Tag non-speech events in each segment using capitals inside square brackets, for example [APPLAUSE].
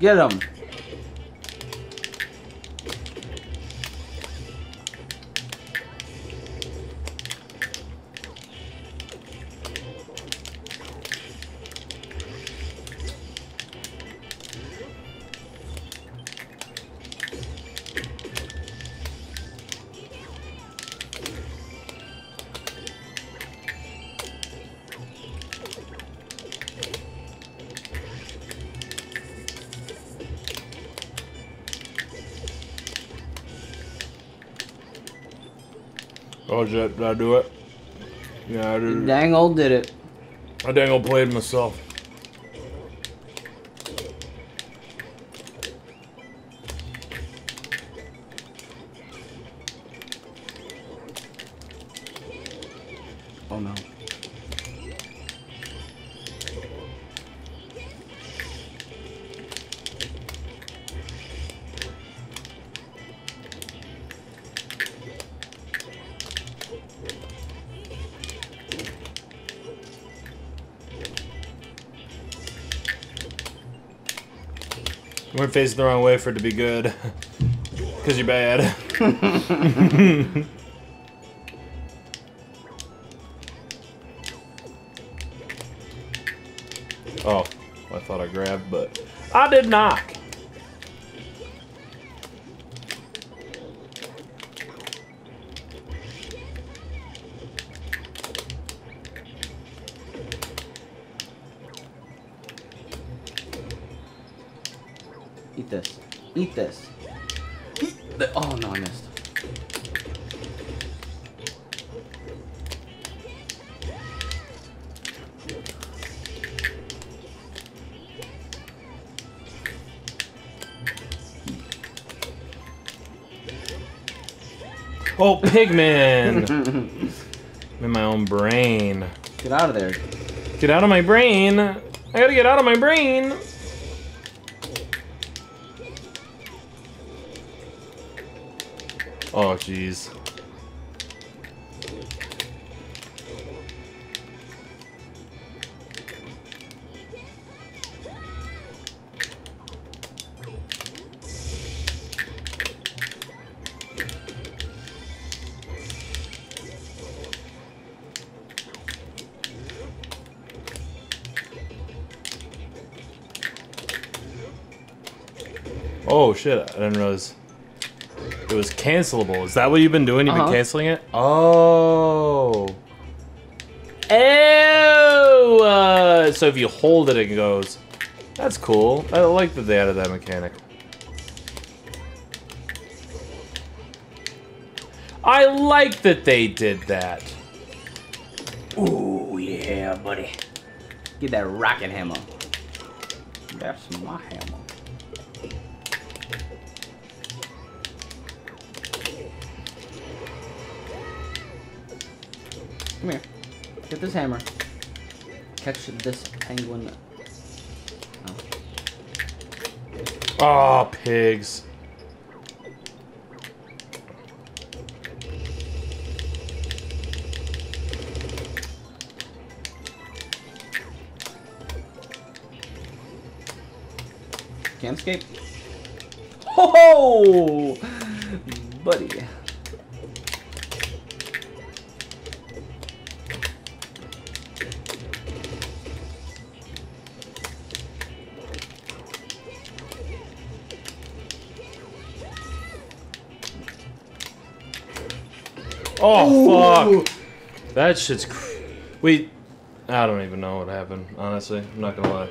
Get him. Oh shit, did I do it? Yeah, I did. Dang old did it. I dang old played myself. Oh no. Weren't facing the wrong way for it to be good. [LAUGHS] Because you're bad. [LAUGHS] oh, I thought I grabbed, but I did not. Oh, Pigman! I'm [LAUGHS] in my own brain. Get out of there. Get out of my brain! I gotta get out of my brain! Oh, jeez. Shit, I didn't realize it was cancelable. Is that what you've been doing? You've Uh-huh. been canceling it? Oh. Oh! Uh, so if you hold it, it goes. That's cool. I like that they added that mechanic. I like that they did that. Ooh yeah, buddy. Get that rocket hammer. That's my hammer. Come here. Get this hammer. Catch this penguin. Oh. Oh, pigs. Can't escape. Ho ho! Buddy. Oh, fuck. That shit's. Cr- Wait, I don't even know what happened, honestly. I'm not gonna lie.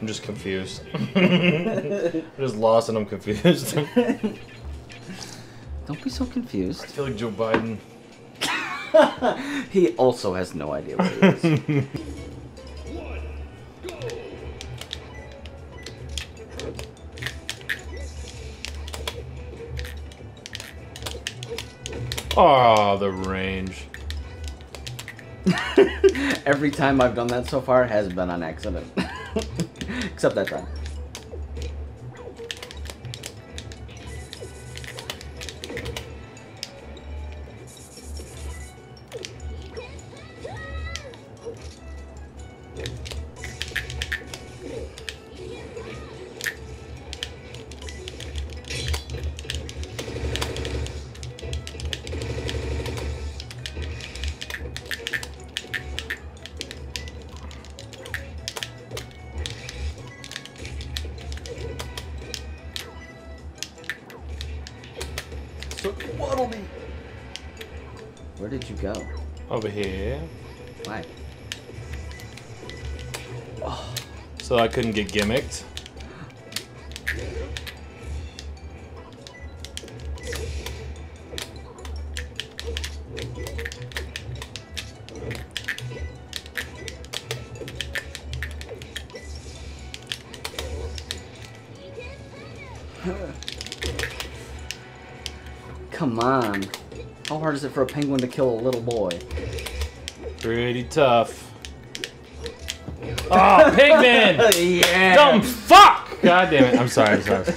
I'm just confused. [LAUGHS] I'm just lost and I'm confused. [LAUGHS] Don't be so confused. I feel like Joe Biden. [LAUGHS] He also has no idea what it is. Oh, the range. [LAUGHS] Every time I've done that so far has been on accident. [LAUGHS] Except that time. Waddle me. Where did you go? Over here. Why? So I couldn't get gimmicked. Is it for a penguin to kill a little boy? Pretty tough. Oh, [LAUGHS] pigman! yeah. Dumb fuck! God damn it. I'm sorry, I'm sorry. [LAUGHS]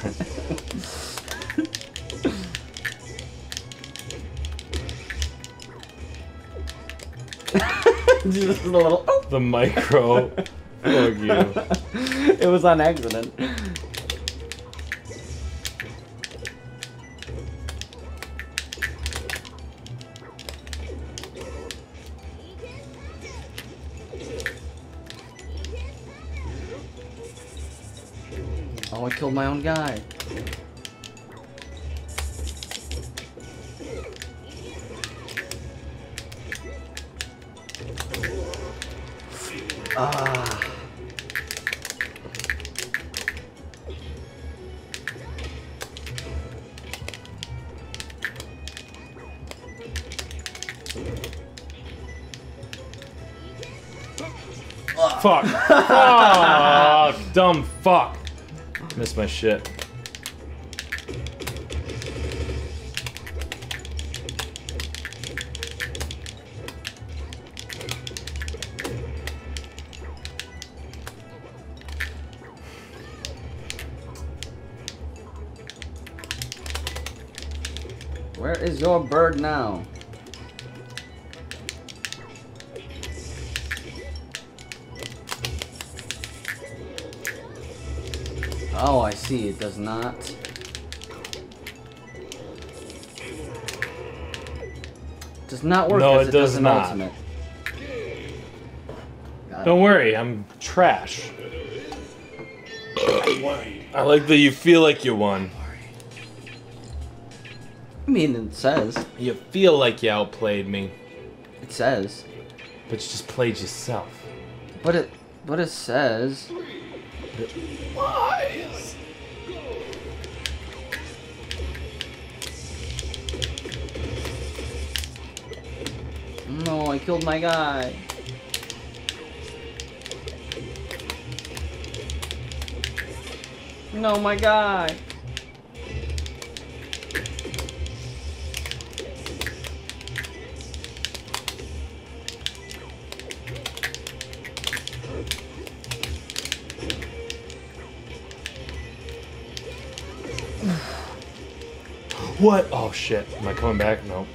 Just a little. oh. The micro. Fuck you. [LAUGHS] it was on accident. Oh, I killed my own guy. Ah. Fuck. [LAUGHS] Fuck. Dumb fuck. Missed my shit. Where is your bird now? Oh, I see. It does not. Does not work No, it it, does does not. Don't worry, I'm trash. I like that you feel like you won. I mean, it says. You feel like you outplayed me, It says. but you just played yourself. But it. But it says. Lies. No, I killed my guy. No, my guy. What? Oh shit. Am I coming back? No.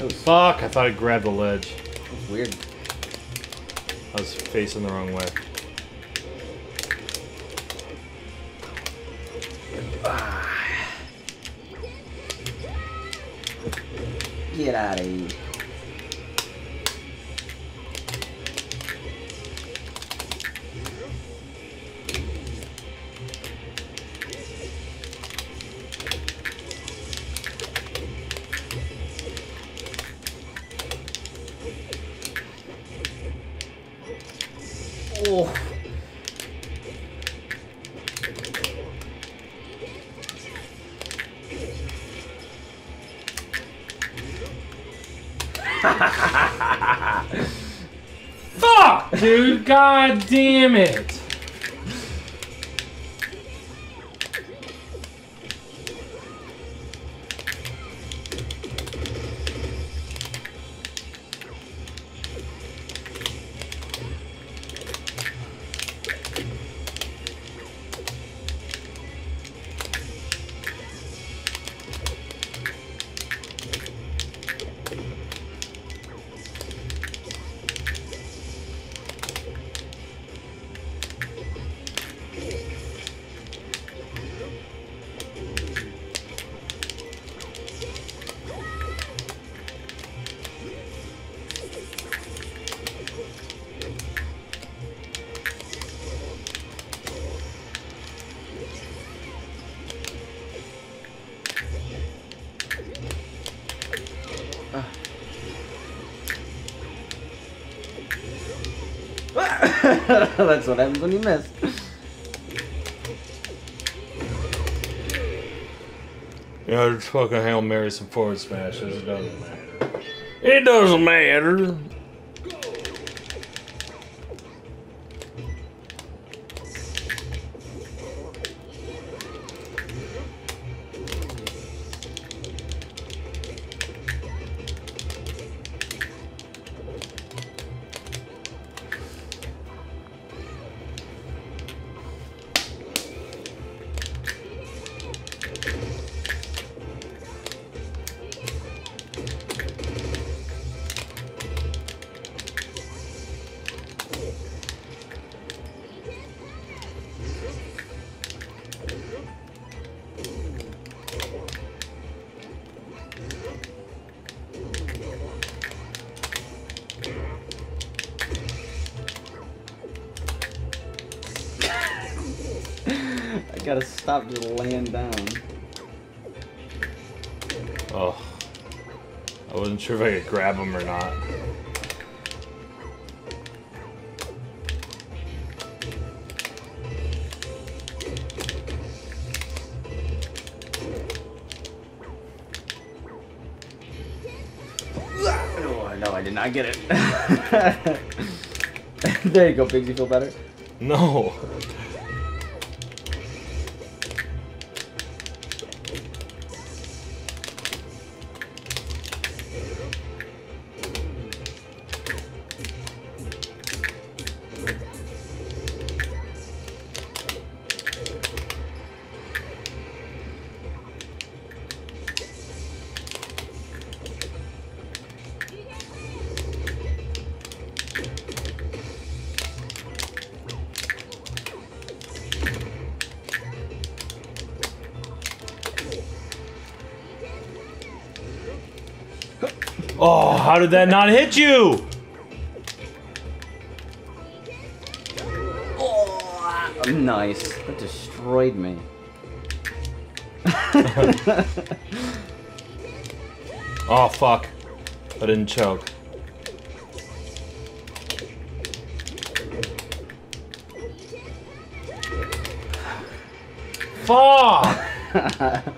Was, Fuck, I thought I grabbed the ledge. that was weird. I was facing the wrong way. Get out of here. God damn it. [LAUGHS] That's what happens when you miss. Yeah, just fucking Hail Mary some forward smashes. It doesn't matter. It doesn't matter. Stop just laying down. Oh. I wasn't sure if I could grab him or not. Oh, no, I did not get it. [LAUGHS] there you go, Biggs. You feel better? No. How did that not hit you? Oh, nice. That destroyed me. [LAUGHS] Oh, fuck. I didn't choke. Fuck! [LAUGHS]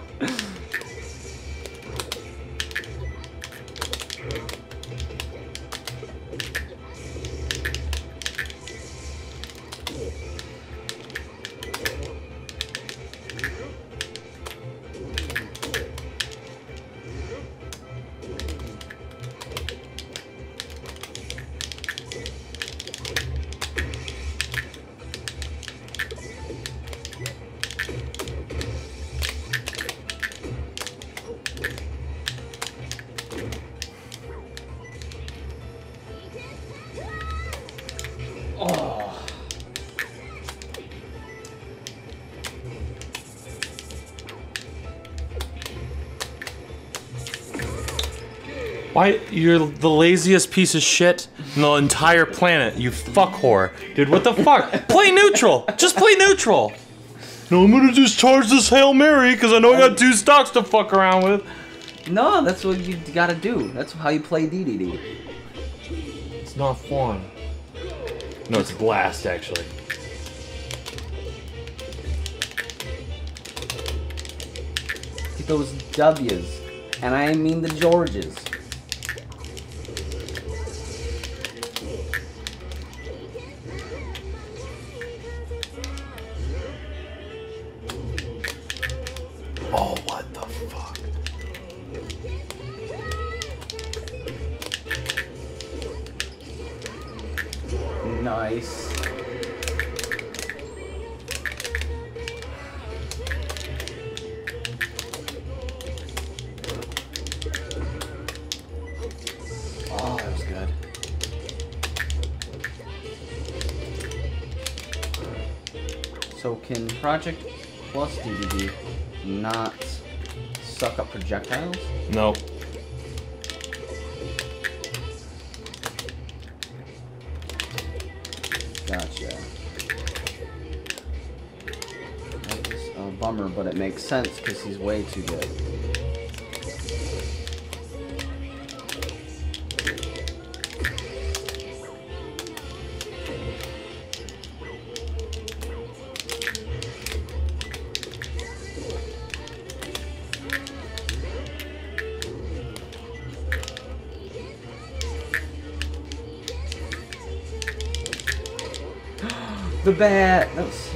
Why? You're the laziest piece of shit in the entire planet, you fuck whore. Dude, what the fuck? [LAUGHS] play neutral! Just play neutral! No, I'm gonna just charge this Hail Mary because I know I got two stocks to fuck around with. No, that's what you gotta do. That's how you play DDD. It's not fun. No, it's blast, actually. Get those W's. And I mean the Georges. Project Plus DDD not suck up projectiles? Nope. Gotcha. That is a bummer, but it makes sense because he's way too good. The was,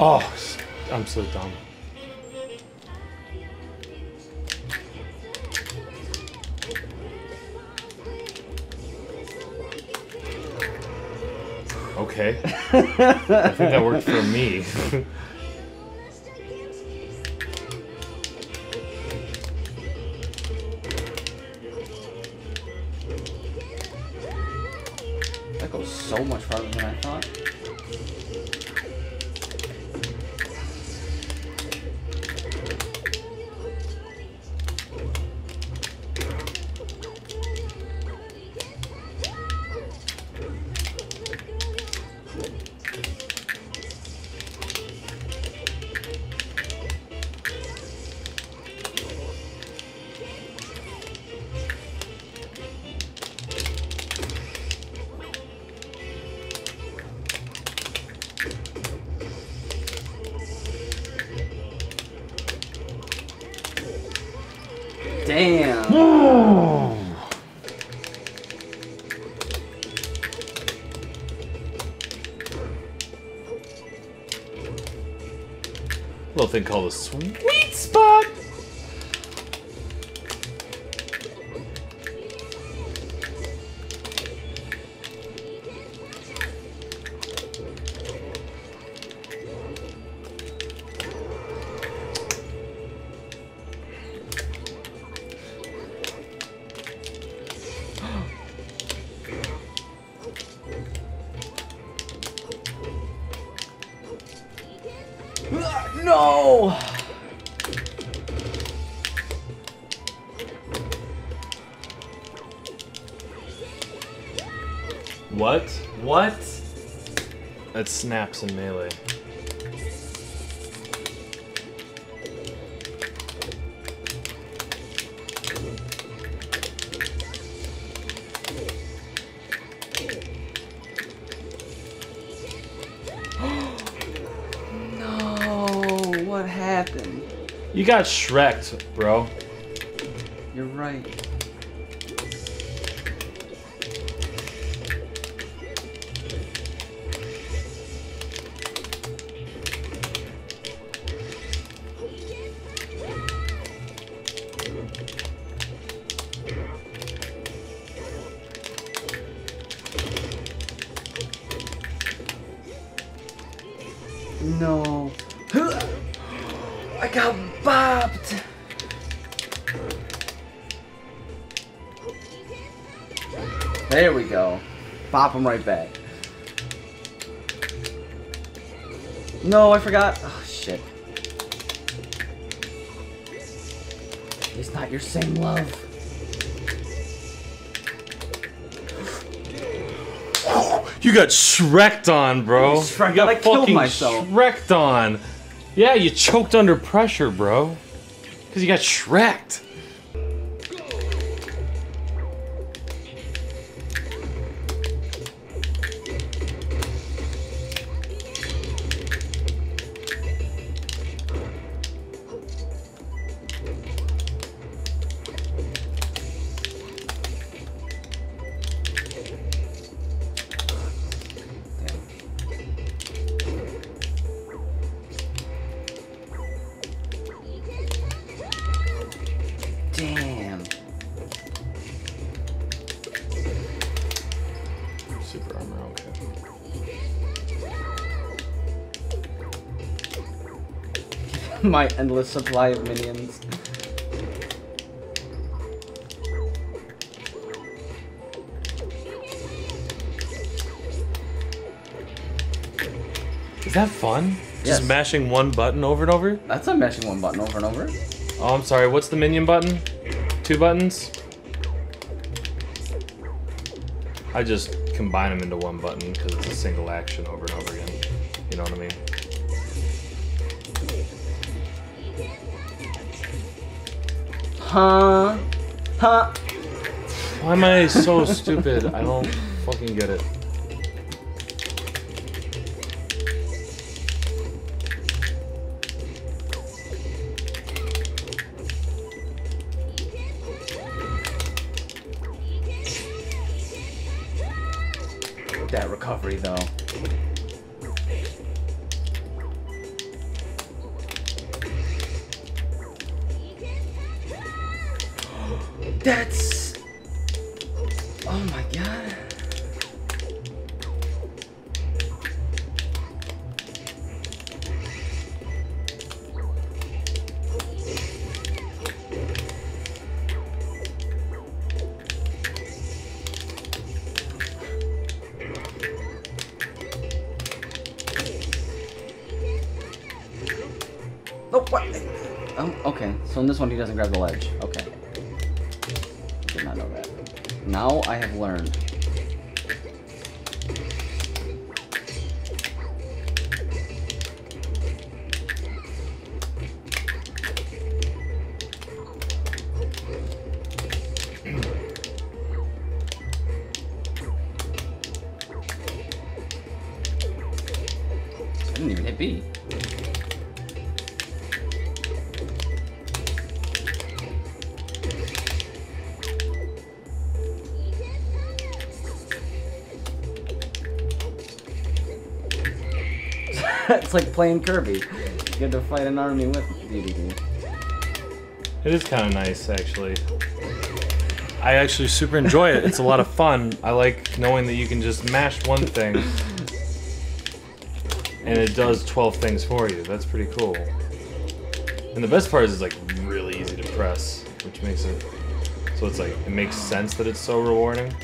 Oh, I'm so dumb. Okay. I think that worked for me. [LAUGHS] Little thing called a sweet spot. What? What? That snaps in melee. [GASPS] No. What happened? You got Shreked, bro. You're right. Bop him right back. No, I forgot. Oh, shit. It's not your same love. [SIGHS] You got Shreked on, bro. Shrek- you got I fucking myself. Shreked on. Yeah, you choked under pressure, bro. Because you got Shreked. endless supply of minions. Is that fun? Yes. Just mashing one button over and over? That's not mashing one button over and over. Oh, I'm sorry. What's the minion button? Two buttons? I just combine them into one button because it's a single action over and over again. You know what I mean? Huh? Huh? Why am I so [LAUGHS] stupid? I don't fucking get it. So in this one, he doesn't grab the ledge. Okay. Did not know that. Now I have learned. Playing Kirby. You get to fight an army with DDD. It is kind of nice, actually. I actually super enjoy it. It's a lot of fun. I like knowing that you can just mash one thing and it does 12 things for you. That's pretty cool. And the best part is it's like really easy to press, which makes it so it's like it makes sense that it's so rewarding.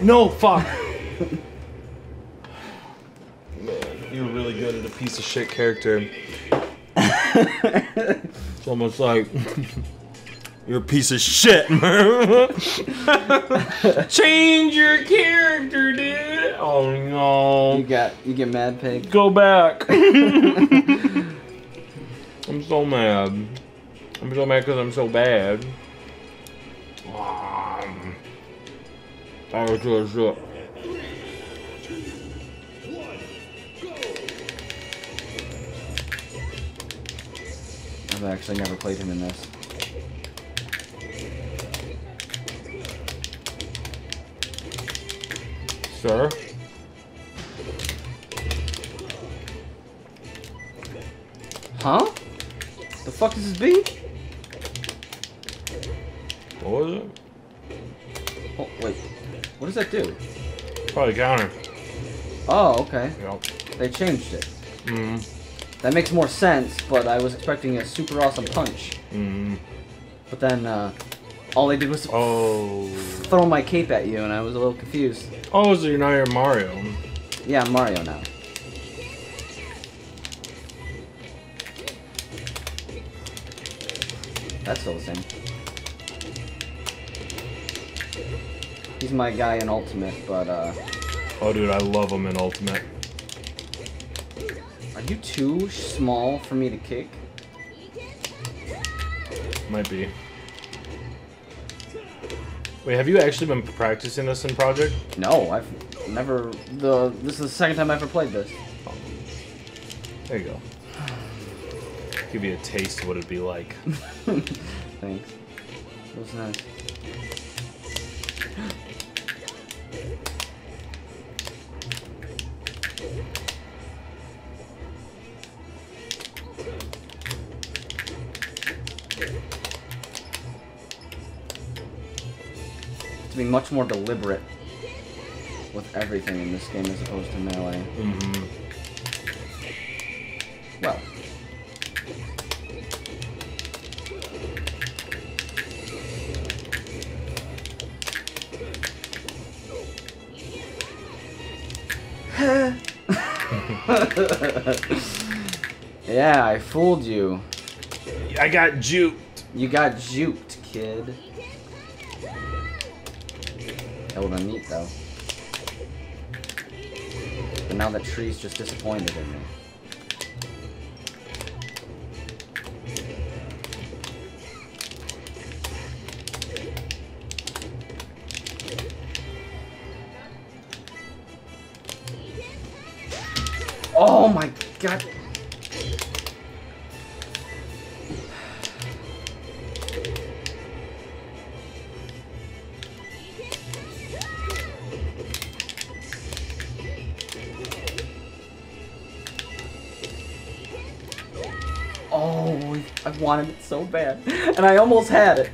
No, fuck. [LAUGHS] Really good at a piece of shit character. It's almost like you're a piece of shit. [LAUGHS] Change your character, dude. Oh no. You got you get mad pig. Go back. [LAUGHS] I'm so mad. I'm so mad because I'm so bad. Um, that was just I've actually never played him in this. Sir? Huh? The fuck is this B? What was it? Oh wait. What does that do? Probably counter. Oh, okay. Yep. They changed it. Mm. That makes more sense, but I was expecting a super awesome punch. Mm. But then, uh, all they did was Oh. throw my cape at you, and I was a little confused. Oh, so you're now you're Mario. Yeah, I'm Mario now. That's still the same. He's my guy in Ultimate, but, uh, Oh, dude, I love him in Ultimate. Are you too small for me to kick? Might be. Wait, have you actually been practicing this in Project? No, I've never, the, this is the second time I've ever played this. There you go. Give you a taste of what it'd be like. [LAUGHS] Thanks. That was nice. To much more deliberate with everything in this game as opposed to melee. Mm-hmm. Well, [LAUGHS] yeah, I fooled you. I got juked. You got juked, kid. Would've been neat, though. But now that tree's just disappointed in me. Oh my god. Wanted it so bad. And I almost had it.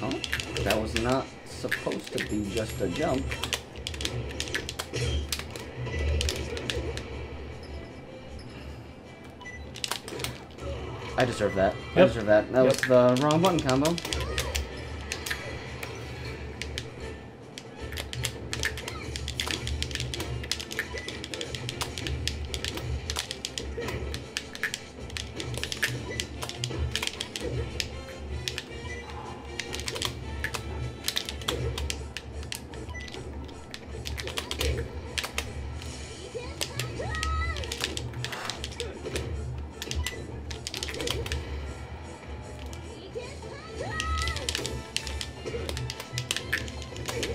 Oh, that was not supposed to be just a jump. I deserve that. I deserve that. That Yep. was the wrong button combo.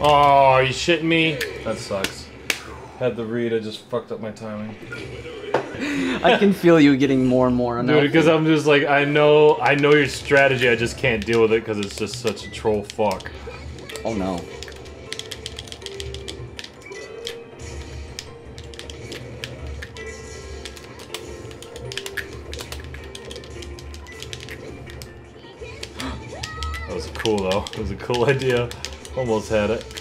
Oh, are you shitting me? That sucks. Had the read, I just fucked up my timing. I can feel you getting more and more Dude, unhealthy. because I'm just like, I know, I know your strategy, I just can't deal with it because it's just such a troll fuck. Oh no. That was cool though. It was a cool [LAUGHS] idea. Almost had it.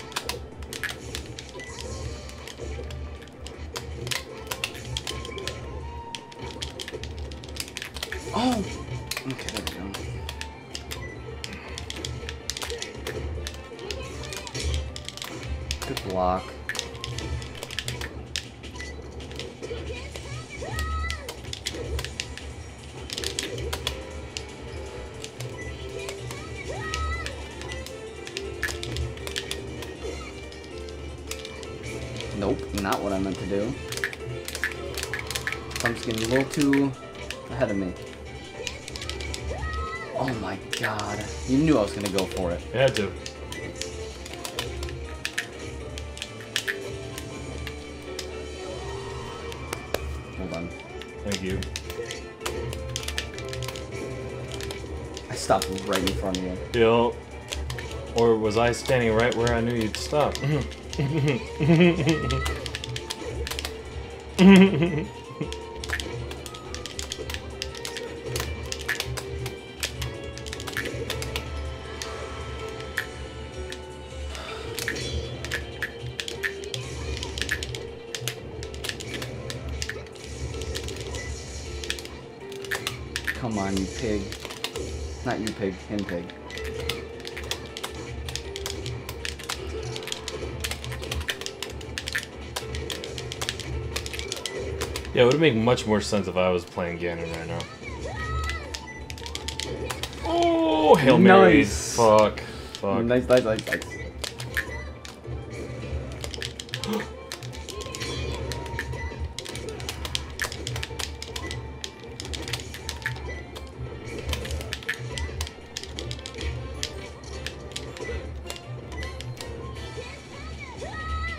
Not what I meant to do. Thumb's getting a little too ahead of me. Oh my god. You knew I was gonna go for it. You had to. Hold on. Thank you. I stopped right in front of you. You or was I standing right where I knew you'd stop? [LAUGHS] Come on, you pig. Not you pig, him pig. Yeah, it would make much more sense if I was playing Ganon right now. Oh, Hail Mary. Nice. Fuck. Fuck. Nice, nice, nice, nice.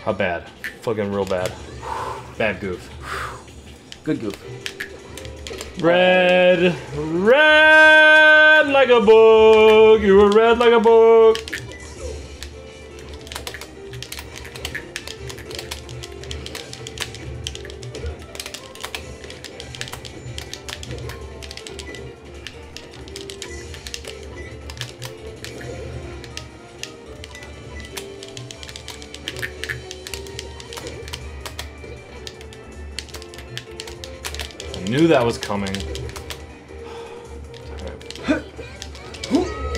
How bad? Fucking real bad. Bad goof. Good goof. Read, read like a book. You were read like a book. Knew that was coming.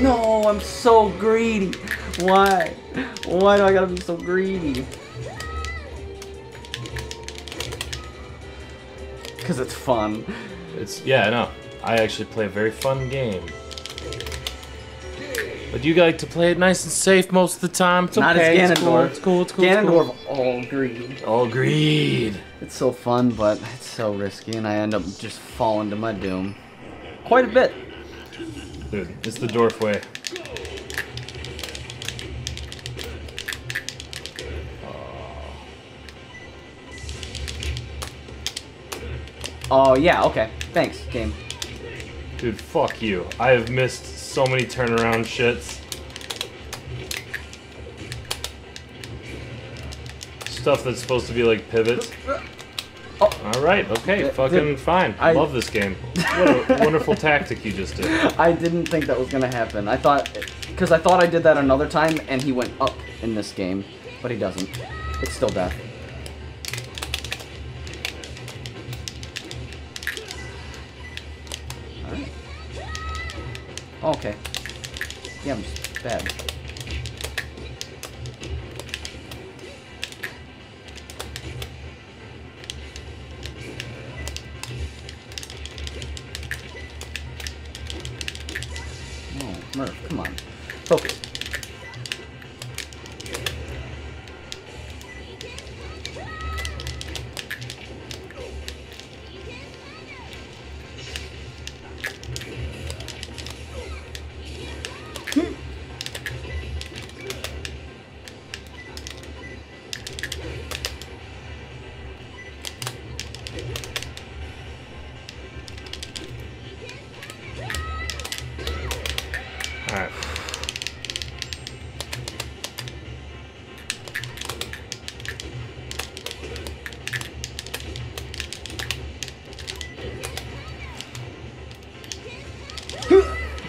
No, I'm so greedy. Why? Why do I gotta be so greedy? Because it's fun. It's, yeah, I know. I actually play a very fun game. But you like to play it nice and safe most of the time. It's Not okay. as It's cool. Ganondorf. It's cool. It's cool. it's Ganondorf, all greed. All greed. It's so fun, but it's so risky, and I end up just falling to my doom. Quite a bit. Dude, it's the dwarf way. Oh, yeah, okay. Thanks, game. Dude, fuck you. I have missed so many turnaround shits. Stuff that's supposed to be like pivots. Oh. Alright, okay, Th- fucking fine. I- Love this game. What a [LAUGHS] wonderful tactic you just did. I didn't think that was gonna happen. I thought, because I thought I did that another time, and he went up in this game, but he doesn't. It's still death. Okay. Yeah, I'm bad.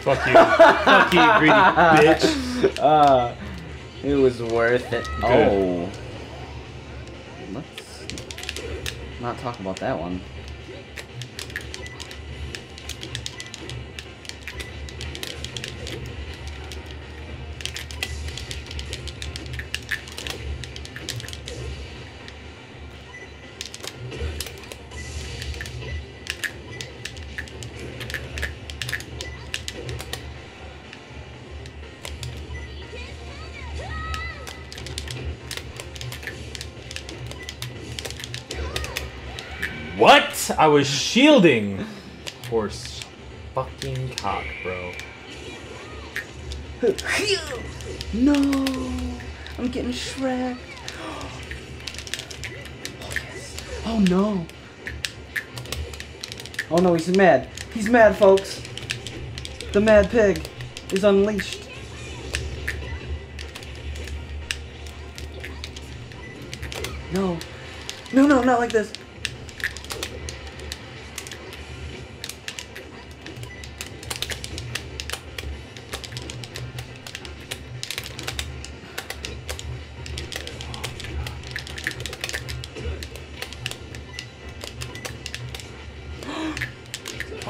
Fuck you. Fuck you, greedy bitch. [LAUGHS] Uh, it was worth it. Oh. Let's not talk about that one. I was shielding. Horse fucking cock, bro. [GASPS] No, I'm getting Shrek. Oh yes. [GASPS] Oh no. Oh no, he's mad. He's mad, folks. The mad pig is unleashed. No. No, no, not like this.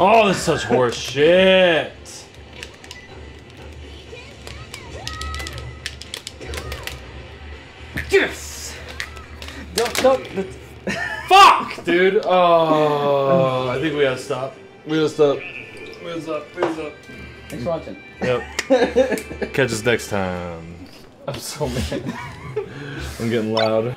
Oh, this is such horse shit. Yes! Don't, don't. that's- Fuck, dude. Oh, I think we gotta stop. We gotta stop. We gotta stop. We gotta stop. Thanks for watching. Yep. [LAUGHS] Catch us next time. I'm so mad. I'm getting loud.